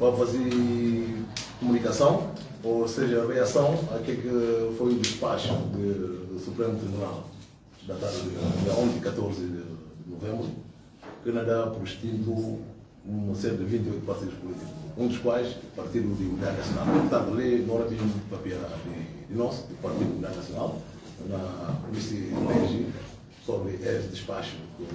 para fazer comunicação, ou seja, reação àquilo que foi o despacho do Supremo Tribunal, datado de, de 11 e 14 de novembro, que não dá por extinto um cerca de 28 partidos políticos, um dos quais o Partido de Unidade Nacional. Portanto, a lei agora tem um papel de, de nosso, do Partido de Unidade Nacional, na vice-lege sobre esse despacho. Que,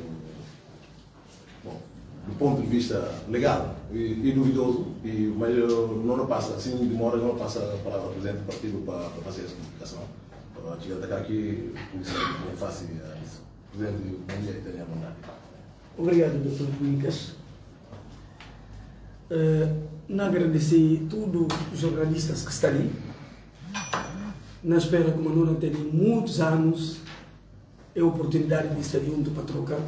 do ponto de vista legal e, e duvidoso, e, mas não passa, assim demora, não passa a palavra presidente do partido para, para fazer essa comunicação. Para chegar aqui, por isso é fácil isso. Presidente, bom dia tenha a bondade. Obrigado, Dr. Lucas. Uh, não agradecer todos os jornalistas que estão ali. Na espera, como não tem muitos anos, é a oportunidade de estar junto para trocar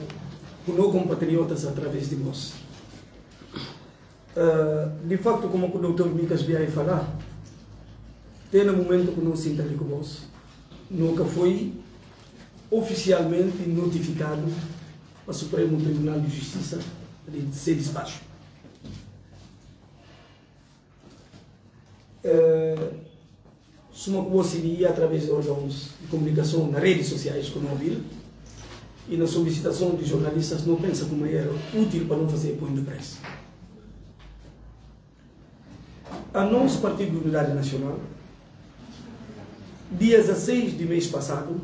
com compatriotas através de nós. Uh, de facto, como o Dr. Micas veio falar, tem um momento que não ali com nós. Nunca foi oficialmente notificado para o Supremo Tribunal de Justiça de ser despacho. Uh, Suma que você através de órgãos de comunicação nas redes sociais como o e na solicitação de jornalistas não pensa como era útil para não fazer põe de pressa. A nosso Partido de Unidade Nacional, dia 16 de mês passado,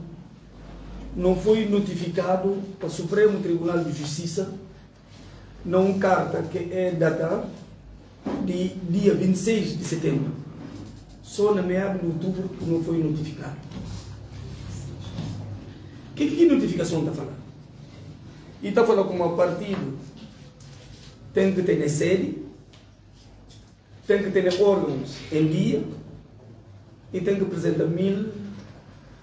não foi notificado para o Supremo Tribunal de Justiça numa carta que é data de dia 26 de setembro. Só na meada de outubro que não foi notificado. O que, que notificação está falando? E está falando como o partido tem que ter sede, tem que ter órgãos em dia e tem que apresentar mil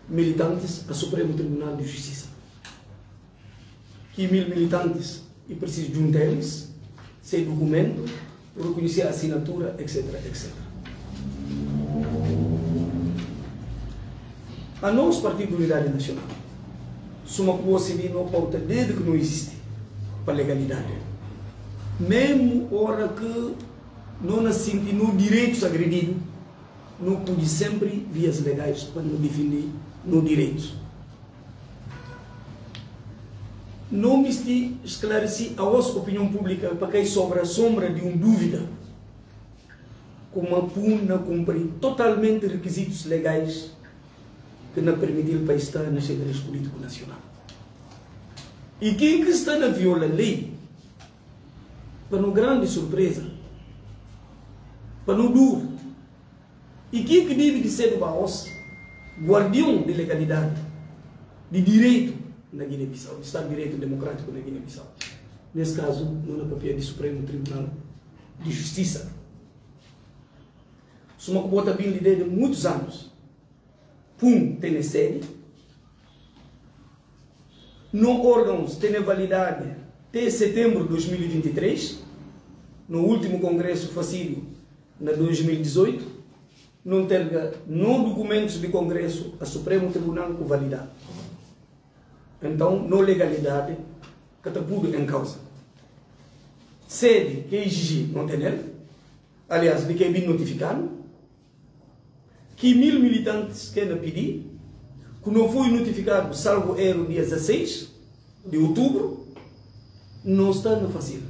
militantes ao Supremo Tribunal de Justiça. Que mil militantes e preciso de um deles, sem documento, reconhecer a assinatura, etc, etc. A nosso Partido de Unidade Nacional, suma possibilidade não pauta desde que não existe para legalidade. Mesmo hora que não nos sentimos direitos agredidos, não pude sempre vias legais para nos defender no direito. Não me esclareci a vossa opinião pública para quem sobra a sombra de uma dúvida como a puna cumprir totalmente requisitos legais que não permitir o país estar no xadrez político nacional. E quem que está na viola lei, para uma grande surpresa, para no duro, e quem que deve de ser o baos, guardião de legalidade, de direito na Guiné-Bissau, de Estado de Direito Democrático na Guiné-Bissau. Nesse caso, não na papel do Supremo Tribunal de Justiça. Isso é uma bota bem de muitos anos. Pum, tem sede. No órgãos tem validade até setembro de 2023. No último congresso facido na 2018 não terga no documentos de Congresso a Supremo Tribunal com validade. Então, não legalidade que está tudo em causa. Sede que exigir não tem aliás, de que é bem notificado, que mil militantes querem pedir, que não foi notificado, salvo erro, dia 16 de outubro, não está no fazer.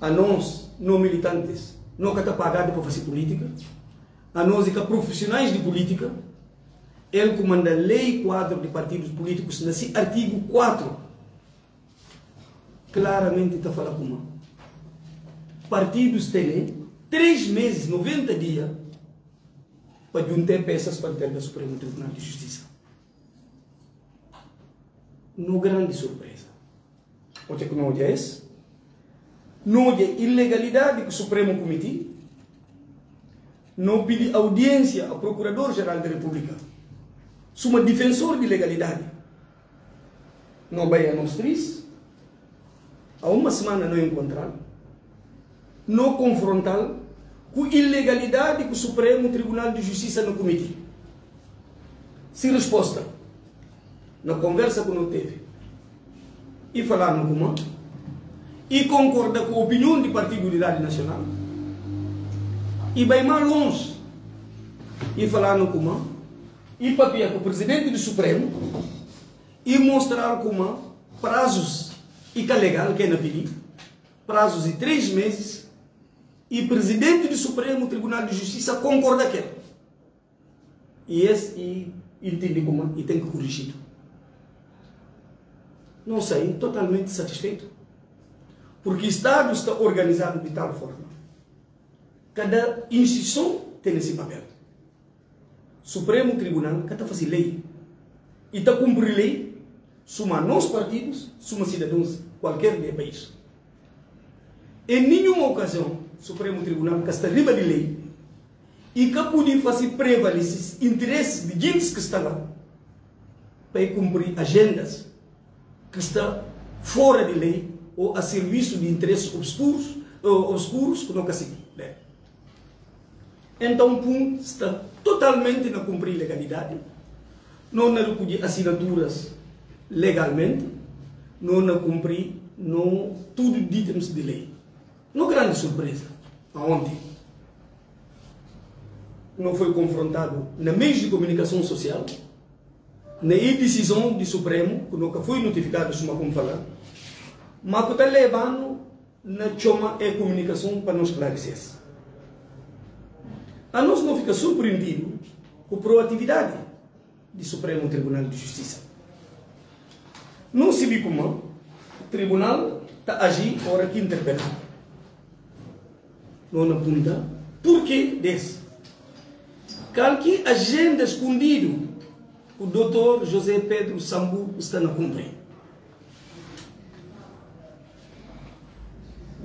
A nós, não militantes, não está pagado para fazer política, a nós que profissionais de política, ele comanda a lei quadro de partidos políticos, nesse artigo 4, claramente está falando como partidos têm três meses, 90 dias, juntar peças para ter o Supremo Tribunal de Justiça. No grande surpresa. O que não é isso? Não é ilegalidade que o Supremo Comitê não pedi audiência ao Procurador-Geral da República. Sou uma defensor de legalidade. Não vai a nós três. Há uma semana não encontrar. Não confrontar com ilegalidade que o Supremo Tribunal de Justiça não cometeu. Se resposta, na conversa que não teve, e falar no comando, e concorda com a opinião do Partido Unidade Nacional, E bem mais longe. E falar no Kuma. E papel com o presidente do Supremo. E mostrar como prazos. E que legal, que é na pedir. Prazos de três meses. E presidente do Supremo Tribunal de Justiça concorda que E esse e entende como e tem que corrigir. Não sei, totalmente satisfeito. Porque o Estado está organizado de tal forma. Cada instituição tem esse papel. Supremo Tribunal que está lei. E está cumprir lei, suma nós partidos, suma cidadãos, qualquer país. Em nenhuma ocasião, Supremo Tribunal que está riba de lei e que pode fazer prevalecer interesses de gente que está lá para cumprir agendas que estão fora de lei ou a serviço de interesses obscuros, ou obscuros que nunca se? Então, o PUM está totalmente na cumprir legalidade, não na recolher assinaturas legalmente, não na cumprir não, tudo dito de lei. Não grande surpresa, ontem não foi confrontado na meios de comunicação social, na decisão do Supremo, que nunca foi notificado, se como falar, mas que está levando na chama é comunicação para nos esclarecer. A nós não fica surpreendido com a proatividade do Supremo Tribunal de Justiça. Não se viu como o tribunal está agindo hora que interpela. Não aponta por que desse. Qualquer agenda escondido, o doutor José Pedro Sambu está na cumprir.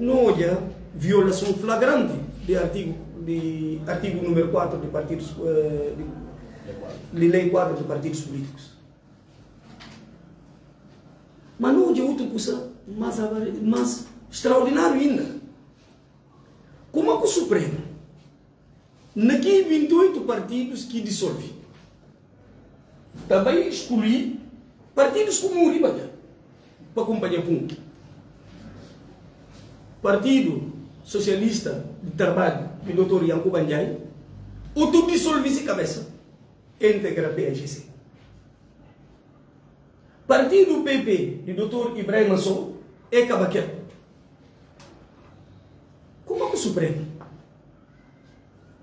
não olha violação flagrante de artigo, de artigo número 4 de partidos, eh, de, de lei 4 de partidos políticos. Mas não olha outra coisa mais, mais extraordinário ainda. Como é que o Supremo, naqueles 28 partidos que dissolve, também escolhi partidos como o Uribaga para acompanhar ponto. Partido Socialista de Trabalho do Dr. Yankuba Banjai, o tu dissolvisse cabeça, integra a PSGC. Partido PP de Dr. Ibrahim Assou é cabaquer. Como é que o Supremo,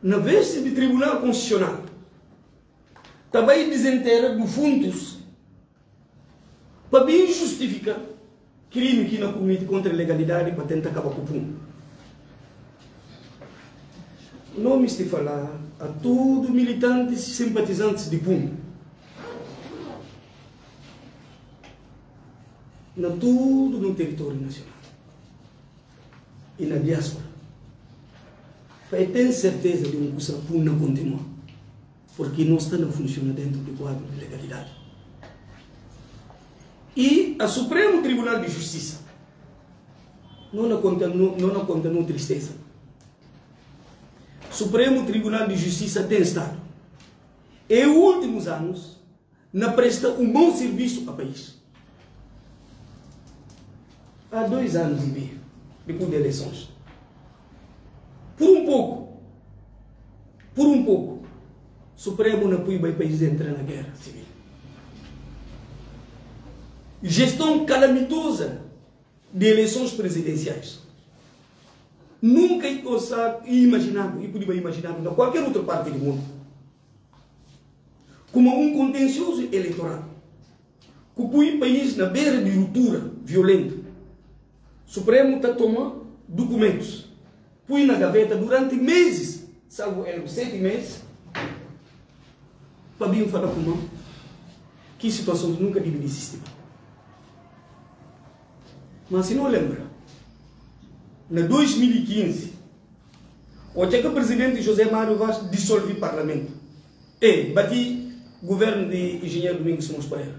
na vez de Tribunal Constitucional, também desenterra fundos para bem justificar crime que não comete contra a legalidade para tentar acabar com o. Não me estou falar a todos militantes e simpatizantes de PUM. Na tudo no território nacional. E na diáspora. Para ter certeza de um curso PUM não continua. Porque não está a funcionar dentro do quadro de legalidade e a Supremo Tribunal de Justiça não continua, não continua tristeza. Supremo Tribunal de Justiça tem estado, em últimos anos, na presta um bom serviço ao país. Há dois anos e meio, depois de eleições. Por um pouco, por um pouco, Supremo não apoia o país entrar na guerra civil. Gestão calamitosa de eleições presidenciais. Nunca ousa imaginado, e podia imaginar em qualquer outra parte do mundo, como um contencioso eleitoral, que põe o país na beira de ruptura violenta. O Supremo está tomando documentos, põe na gaveta durante meses, salvo erro, sete meses, vir falar com que situações nunca devem existir. Mas se não lembra, em 2015, o que o presidente José Mário Vaz dissolveu o parlamento. E bati governo de engenheiro Domingos Simões Pereira.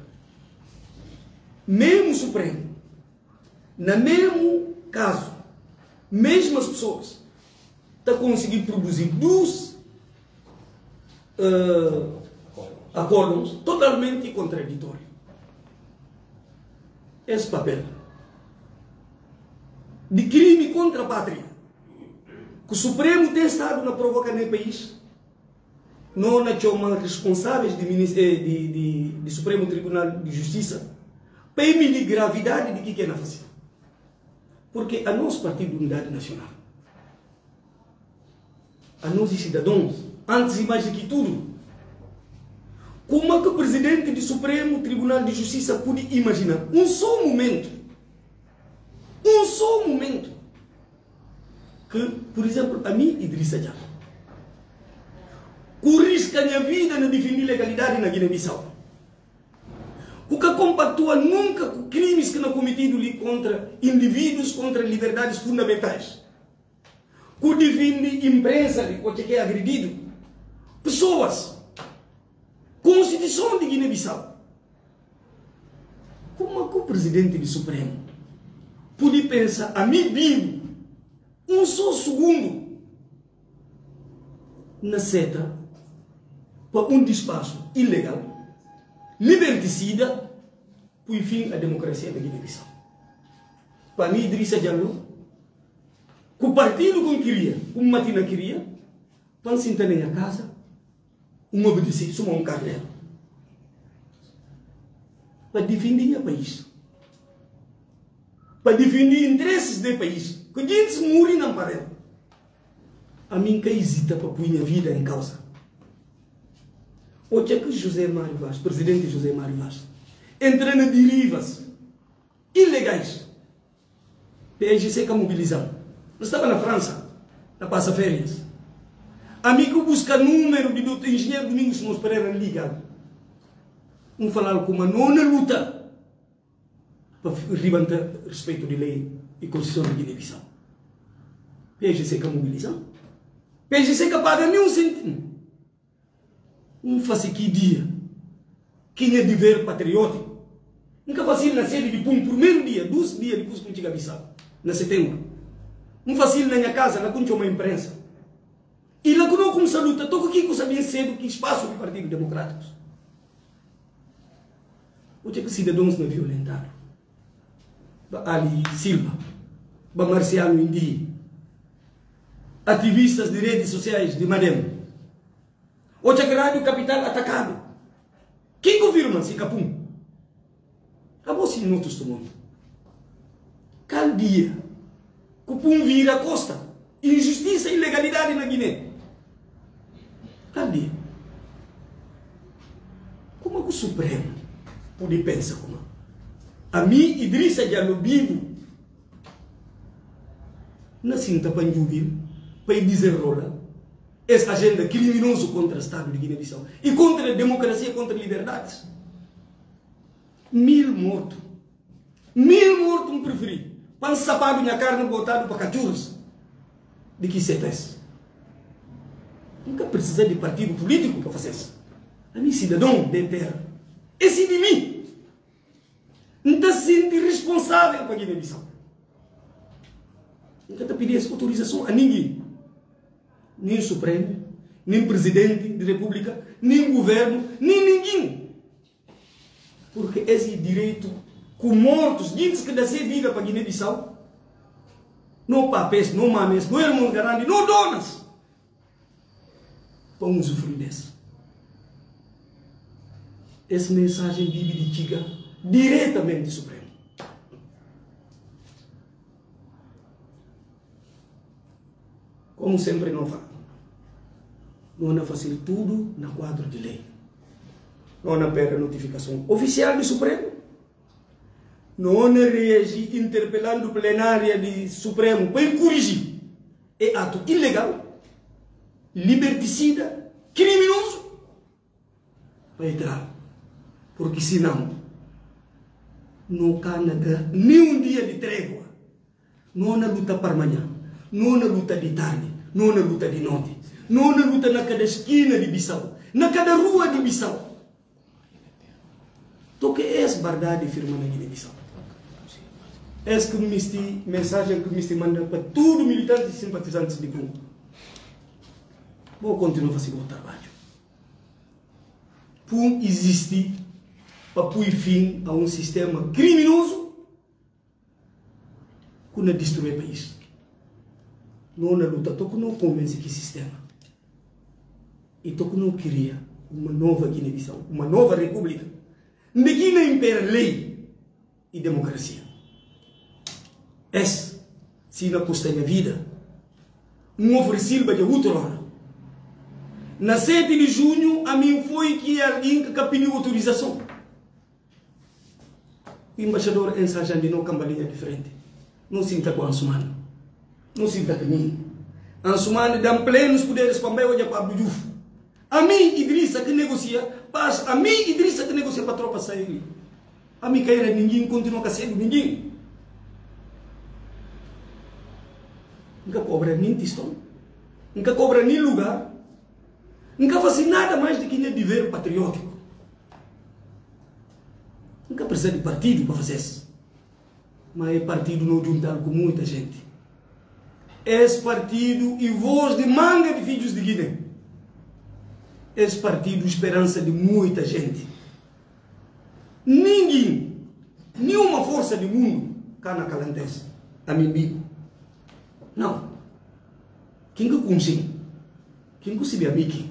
Mesmo Supremo, no mesmo caso, mesmas pessoas, está conseguindo produzir dois uh, acordos totalmente contraditórios. Esse papel de crime contra a pátria. que o Supremo tem estado na provoca no país, não na chama responsáveis de, de, de, de, Supremo Tribunal de Justiça, para medir gravidade de que é na fazer. Porque a nosso Partido de Unidade Nacional, a nós cidadãos, antes e mais do que tudo, como é que o presidente do Supremo Tribunal de Justiça pode imaginar? Um só momento, um só momento, que, por exemplo, a mim, Idrissa Diallo, corrisca a minha vida na defender legalidade na Guiné-Bissau. O que compactua nunca com crimes que não cometido contra indivíduos, contra liberdades fundamentais. O defende imprensa, que é agredido. Pessoas. Constituição de Guiné-Bissau. Como é que o presidente do Supremo pode pensar, a mim vivo, um só segundo, na seta, para um despacho ilegal, liberticida, por fim a democracia da Guiné-Bissau. Para mim, Idrissa Diallo, que o partido que queria, como Matina queria, para sentar na casa, um obedecer, só um carneiro. Para defender o país. Para defender interesses do país. Que a gente morre na parede. A mim que hesita para pôr minha vida em causa. O que é que José Mário Vaz, presidente José Mário Vaz, entra na derivas ilegais. PSGC que mobilizamos. Nós estava na França, na passa férias. Amigo busca número de doutor engenheiro Domingos Simões Pereira ligado. Um falar com uma nona luta para levantar respeito de lei e Constituição da Guiné-Bissau. PSGC que mobilizamos. PSGC que paga nenhum centimo um faz aqui dia. Quem é dever patriótico. Nunca fazia na sede de Pum, primeiro dia, dois dias depois que tinha Bissau, na setembro. Um fazia na minha casa, lá com uma imprensa. E lá quando eu comecei a luta, estou aqui que eu sabia cedo que espaço do Partido Democrático. O que que cidadãos não violentaram? Ali Silva, Marciano Indi, ativistas de redes sociais de Madem, o Rádio Capital atacado. Quem confirma se Capum? Acabou se no testemunho. Cada dia, Capum vira a costa. Injustiça e ilegalidade na Guiné. Cada dia. Como é que o Supremo pode pensar como? A mim, Idrissa Diallo Bibo, na cinta para para dizer rola, essa agenda criminosa contra o Estado de Guiné-Bissau e contra a democracia, contra liberdades. Mil mortos. Mil mortos me preferi. Quando sapado minha carne botado para cachorros. De que se fez? Nunca precisa de partido político para fazer isso. A minha cidadão de terra. Esse de mim. Não está sendo responsável para Guiné-Bissau. Nunca está pedindo autorização a ninguém nem Supremo, nem Presidente da República, nem Governo, nem ninguém. Porque esse direito com mortos, gente que dá vida para Guiné-Bissau, não papéis, não mames, não irmãos garantes, não donas, vão usufruir dessa. Essa mensagem vive de Tiga diretamente Supremo. Como sempre não fala não fazer tudo na quadro de lei. Não pega notificação oficial do Supremo. Não reage interpelando plenária do Supremo para corrigir. É ato ilegal, liberticida, criminoso. Para entrar. Porque senão, não há nada, nem um dia de trégua. Não na luta para amanhã, não na luta de tarde, não na luta de noite não na luta na cada esquina de Bissau, na cada rua de Bissau. Então que é essa verdade firma na Guiné-Bissau? Essa que me mensagem que me manda para todos os militantes e simpatizantes de grupo. Vou continuar fazendo o trabalho. Por existir para pôr fim a um sistema criminoso que não destrói o país. não na luta, que não convence que sistema. E não queria uma nova Guiné-Bissau, uma nova república. Guiné impera lei e democracia. Essa, se não custa minha vida, um oferecido de outra hora. Na 7 de junho, a mim foi que alguém que pediu autorização. O embaixador ensajando não cambalinha de frente. Não sinta com a Ansumana. Não sinta com mim. Ansumana dá plenos poderes para mim olhar para Abdul A mim, Idrissa, que negocia, passa. A mim, Idrissa, que negocia para a tropa sair. A mim, cair ninguém, continua ser ninguém. Nunca cobra nem tistão. Nunca cobra nem lugar. Nunca faz nada mais do que dever patriótico. Nunca precisa de partido para fazer isso. Mas é partido não juntar com muita gente. Esse partido e voz de manga de filhos de Guiné. Esse partido esperança de muita gente. Ninguém, nenhuma força do mundo, cá na Calantese, a mim Não. Quem que consiga? Quem que se a mim?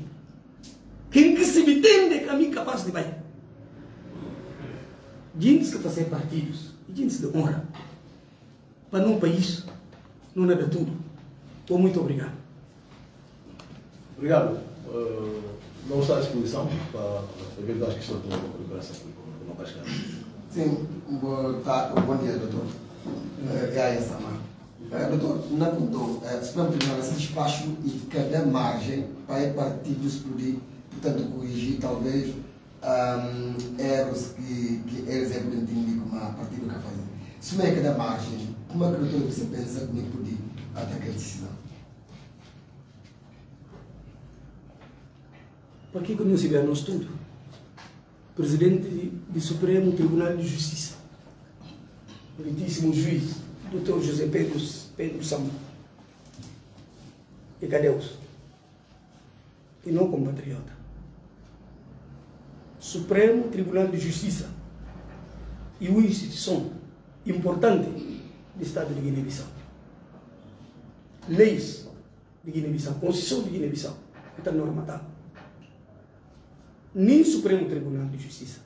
Quem que se entende que a mim capaz de vai? Gente que fazer partidos, gente de honra. Para num país, não é de tudo. Bom, muito obrigado. Obrigado. Uh, não está à disposição para eventuais questões de liberação não vai chegar. Sim, boa tarde, bom dia, doutor. É a essa, Doutor, não perguntou, se não terminar esse despacho e cada margem para partidos poder, portanto, corrigir talvez um, erros que, que eles é entendido como a partir do que fazem. Se não é cada margem, como é que doutor você pensa que poder até aquela decisão? Por que no estudo? Presidente do Supremo Tribunal de Justiça, eleitíssimo juiz, doutor José Pedro, Pedro Samu. E cadê os? E não compatriota. Supremo Tribunal de Justiça e uma instituição importante do Estado de Guiné-Bissau. Leis de Guiné-Bissau, Constituição de Guiné-Bissau, está normatada. Nem Supremo Tribunal de Justiça,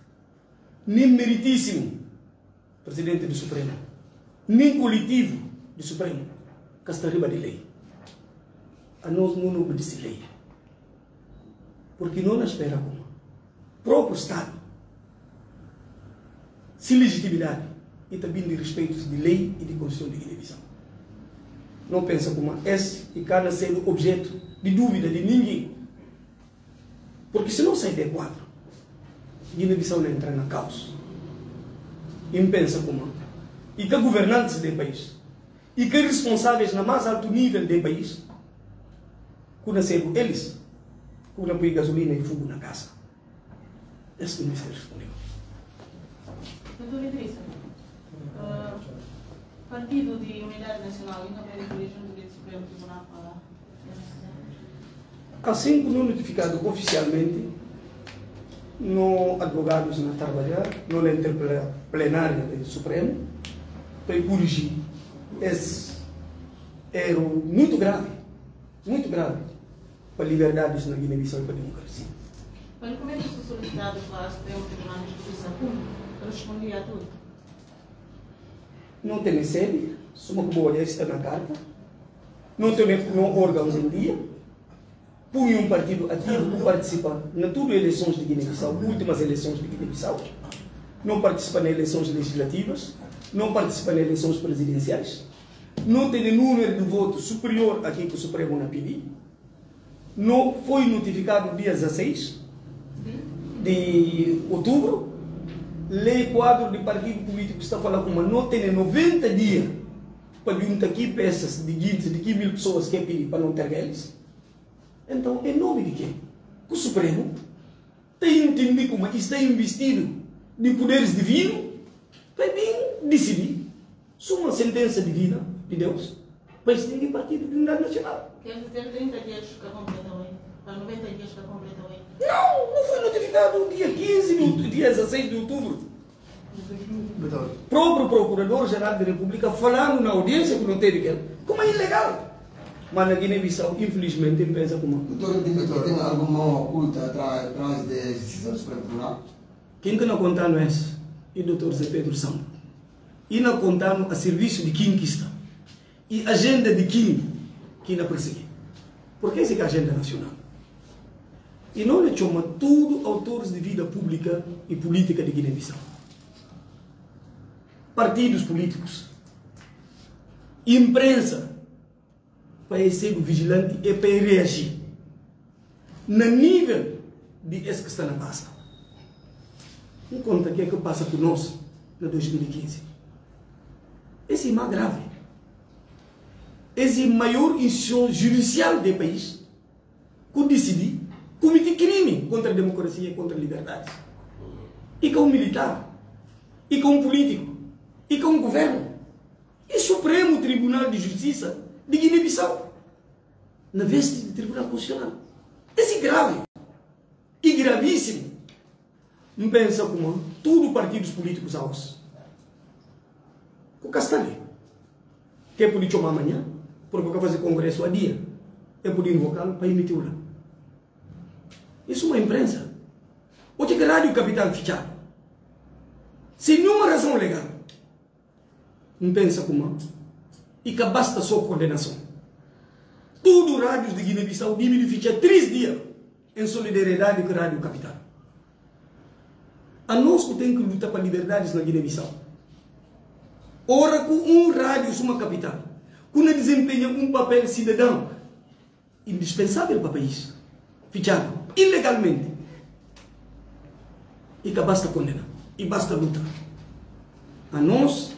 nem meritíssimo Presidente do Supremo, nem coletivo do Supremo, que está de lei. A nós não obedece lei. Porque não espera como próprio Estado, sem legitimidade e também de respeito de lei e de Constituição de Guiné-Bissau. Não pensa como esse e cada sendo objeto de dúvida de ninguém. Porque se não sai de quadro, Guiné-Bissau não entra na caos. E pensa como e que governantes do país e que responsáveis na mais alto nível do país, conheceram eles, quando põe gasolina e fogo na casa. Esse é o Ministério respondeu. Doutor Idrissa, uh, Partido de Unidade Nacional ainda dirigir um direito Supremo Tribunal para Assim como notificado oficialmente, no advogados na trabalhar, no plenária do Supremo, para corrigir esse erro muito grave, muito grave, para liberdades na Guiné-Bissau e para a democracia. Mas como é que foi solicitado para o Tribunal de Justiça Como? Respondia a tudo? Não tem sede, soma que boa está na carta, não tem não órgãos em dia, punha um partido ativo que participa na todas as eleições de Guiné-Bissau, últimas eleições de Guiné-Bissau, não participa nas eleições legislativas, não participa nas eleições presidenciais, não tem número de votos superior àquilo que o Supremo não pediu, não foi notificado dia 16 de outubro, lei quadro de partido político está falando como não tem 90 dias para juntar aqui peças de 20, de 15 mil pessoas que pedir para não ter eles. Então, em nome de quem? O Supremo tem entendido como está investido de poderes divinos para bem decidir sobre uma sentença divina de Deus para extinguir o Partido de Unidade Nacional. Quer dizer, 30 dias que completam aí? Para 90 dias que completam aí? Não, não foi notificado dia 15, de, dia 16 de outubro. O próprio Procurador-Geral da República falando na audiência que não teve que como é ilegal. Mas na Guiné-Bissau, infelizmente, pensa como. Doutor, Dimitri, tem alguma mão oculta atrás, atrás da decisão do Supremo Tribunal? Quem que não contando é esse? E o doutor Zé Pedro Samba. E não contando a serviço de quem que está. E agenda de quem que não perseguir. Porque essa é a agenda nacional. E não lhe chama tudo autores de vida pública e política de Guiné-Bissau. Partidos políticos. Imprensa. Para ser vigilante e para reagir. No nível de esse que está na pasta. Não conta o que é que passa por nós em 2015. Esse é mais grave. Esse é maior instituição judicial do país que decide cometer crime contra a democracia e contra a liberdade. E com o militar, e com o político, e com o governo. E Supremo Tribunal de Justiça de Guiné-Bissau. Na veste do Tribunal Constitucional. Esse é grave. E gravíssimo não pensa como tudo partidos políticos aos. O Castanhe. Que é isso amanhã, porque eu fazer congresso a dia. É por invocar para emitir lá. Isso é uma imprensa. O que é rádio capital fichado? Sem nenhuma razão legal. Não pensa como e que basta só condenação. Tudo rádios de Guiné-Bissau diminuiu fichar três dias em solidariedade com a Rádio Capital. A nós que tem que lutar para liberdades na Guiné-Bissau. Ora, com um rádio, uma capital, que desempenha um papel cidadão indispensável para o país, fichado ilegalmente, e que basta condenar, e basta lutar. A nós,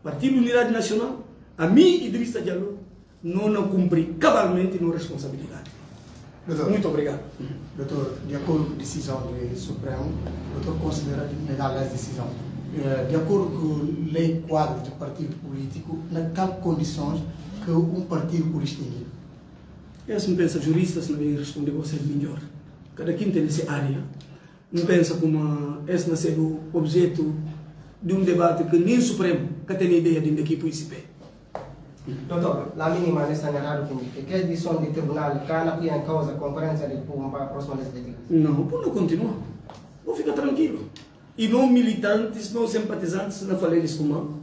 Partido Unidade Nacional, a mim, Idrissa Diallo, não, não cumpri cabalmente nossa responsabilidade. Doutor, Muito obrigado. doutor, de acordo com a decisão do Supremo, doutor considera negar a decisão. Eh, De acordo com a lei quadro de partido político, naquelas condições que um partido por extinguir. Esse não pensa jurista, se não vai responder você melhor. Cada quem tem essa área, não pensa como esse não ser o objeto de um debate que nem o Supremo que tem ideia de daqui para o ICP. Doutor, la mínima nessa narrado que que decisão de tribunal cana que em causa a concorrência de para a próxima legislativa. Não, continuar. Vou ficar tranquilo. E não militantes, não simpatizantes, falei isso como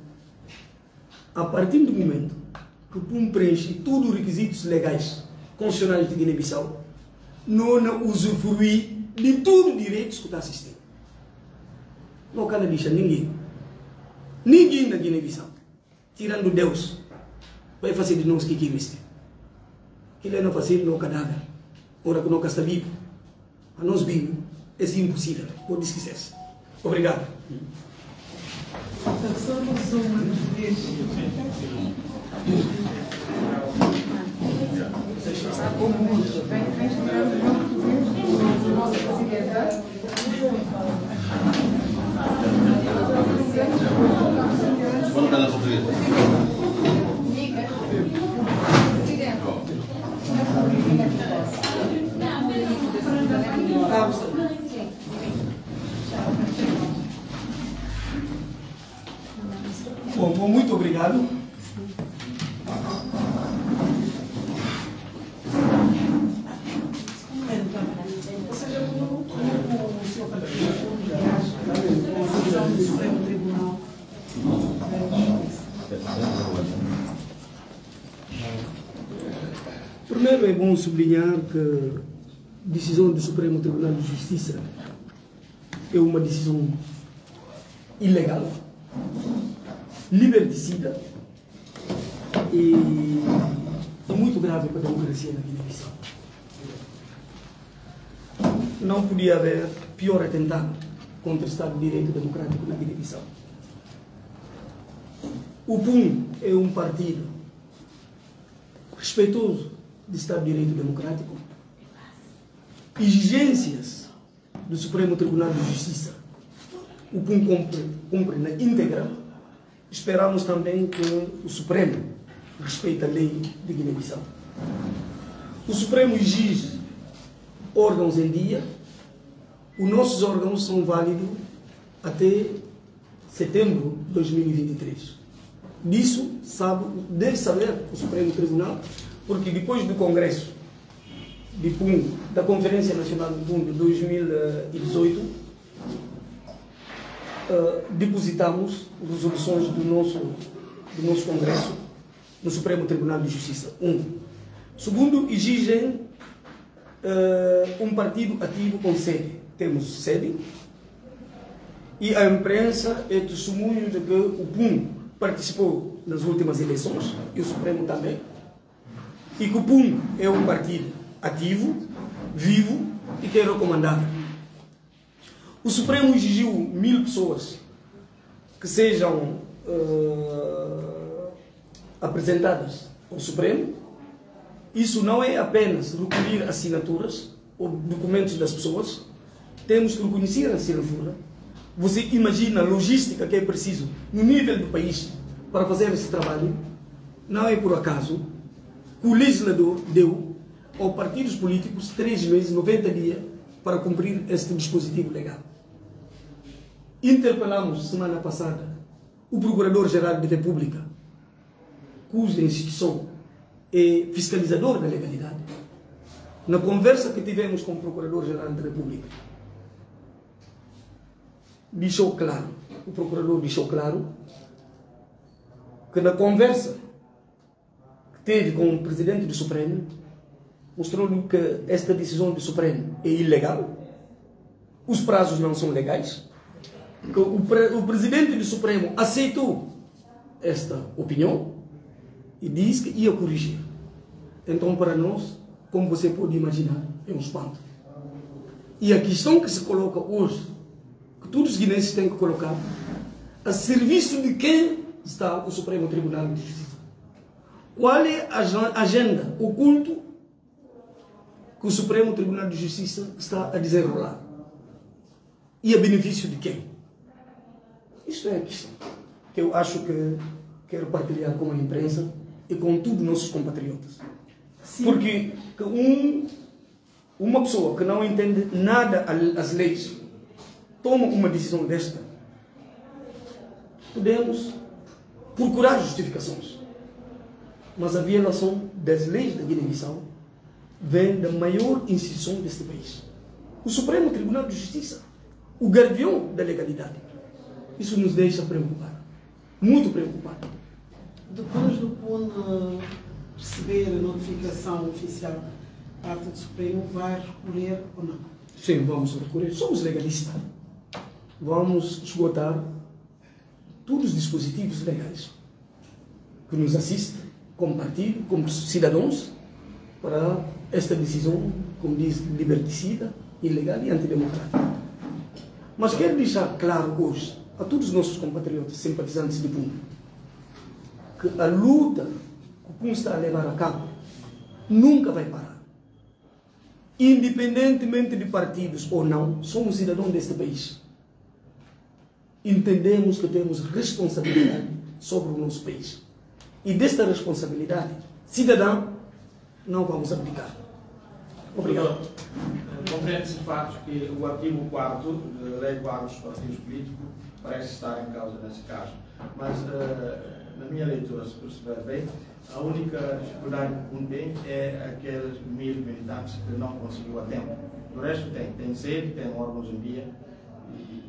A partir do momento que tu preenche todos os requisitos legais constitucionais de Guiné-Bissau, não, usufruir de todos os direitos que está assistindo. Não quero deixar ninguém. Ninguém na Guiné-Bissau, tirando Deus, vai fazer de nós que. Que ele não fazer no cadáver. Ora que não está vivo. A nós vivos, é impossível. Pode esquecer. Obrigado. Vamos dar Bom, bom, muito obrigado. Primeiro é bom sublinhar que decisão do Supremo Tribunal de Justiça é uma decisão ilegal, liberticida e, muito grave para a democracia na Guiné-Bissau. Não podia haver pior atentado contra o Estado de Direito Democrático na Guiné-Bissau. O PUM é um partido respeitoso do Estado de Direito Democrático, exigências do Supremo Tribunal de Justiça, o PUM cumpre, cumpre na íntegra. Esperamos também que o Supremo respeite a lei de Guiné-Bissau. O Supremo exige órgãos em dia, os nossos órgãos são válidos até setembro de 2023. Disso sabe, deve saber o Supremo Tribunal, porque depois do Congresso de PUM, da Conferência Nacional de PUM de 2018, uh, depositamos resoluções do nosso, do nosso Congresso no Supremo Tribunal de Justiça. Um. Segundo, exigem uh, um partido ativo com sede. Temos sede e a imprensa é testemunho de que o PUM participou nas últimas eleições e o Supremo também. E que o PUM é um partido ativo, vivo e que é recomendável. O Supremo exigiu mil pessoas que sejam uh, apresentadas ao Supremo. Isso não é apenas recolher assinaturas ou documentos das pessoas, temos que reconhecer a assinatura. Você imagina a logística que é preciso no nível do país para fazer esse trabalho? Não é por acaso que o legislador deu aos partidos políticos três meses, 90 dias, para cumprir este dispositivo legal. Interpelamos semana passada o Procurador-Geral da República, cuja instituição é fiscalizador da legalidade. Na conversa que tivemos com o Procurador-Geral da República, deixou claro, o Procurador deixou claro, que na conversa que teve com o Presidente do Supremo, mostrou-lhe que esta decisão do Supremo é ilegal, os prazos não são legais, que o, pre, o Presidente do Supremo aceitou esta opinião e disse que ia corrigir. Então, para nós, como você pode imaginar, é um espanto. E a questão que se coloca hoje, que todos os guineenses têm que colocar, a serviço de quem está o Supremo Tribunal de Justiça? Qual é a agenda oculto que o Supremo Tribunal de Justiça está a desenrolar? E a benefício de quem? Isto é a questão que eu acho que quero partilhar com a imprensa e com todos os nossos compatriotas. Sim. Porque um, uma pessoa que não entende nada as leis toma uma decisão desta, podemos procurar justificações. Mas a violação das leis da Guiné-Bissau vem da maior instituição deste país. O Supremo Tribunal de Justiça, o guardião da legalidade. Isso nos deixa preocupados, muito preocupados. Depois do PUN receber a notificação oficial parte do Supremo, vai recorrer ou não? Sim, vamos recorrer. Somos legalistas. Vamos esgotar todos os dispositivos legais que nos assistem como partido, como cidadãos, para esta decisão, como diz, liberticida, ilegal e antidemocrática. Mas quero deixar claro hoje a todos os nossos compatriotas simpatizantes de PUM que a luta que o PUM está a levar a cabo nunca vai parar. Independentemente de partidos ou não, somos cidadãos deste país. Entendemos que temos responsabilidade sobre o nosso país. E desta responsabilidade, cidadã, não vamos abdicar. Obrigado. Compreende-se de facto que o artigo 4 da Lei de dos Partidos Políticos parece estar em causa nesse caso. Mas, uh, na minha leitura, se perceber bem, a única dificuldade que tem é aqueles mil militantes que não conseguiu a tempo. Do resto tem, tem sede, tem órgãos em dia,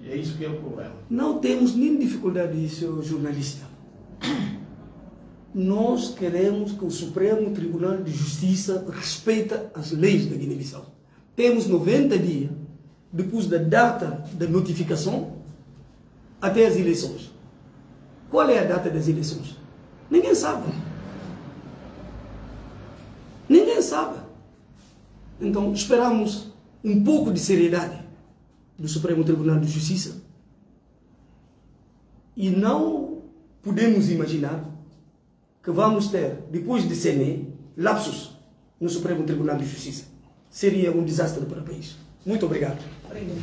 e é isso que é o problema. Não temos nem dificuldade disso, jornalista. Nós queremos que o Supremo Tribunal de Justiça respeite as leis da Guiné-Bissau. Temos 90 dias depois da data da notificação até as eleições. Qual é a data das eleições? Ninguém sabe. Ninguém sabe. Então, esperamos um pouco de seriedade do Supremo Tribunal de Justiça e não podemos imaginar que vamos ter, depois de CNE, lapsos no Supremo Tribunal de Justiça. Seria um desastre para o país. Muito obrigado. Obrigado.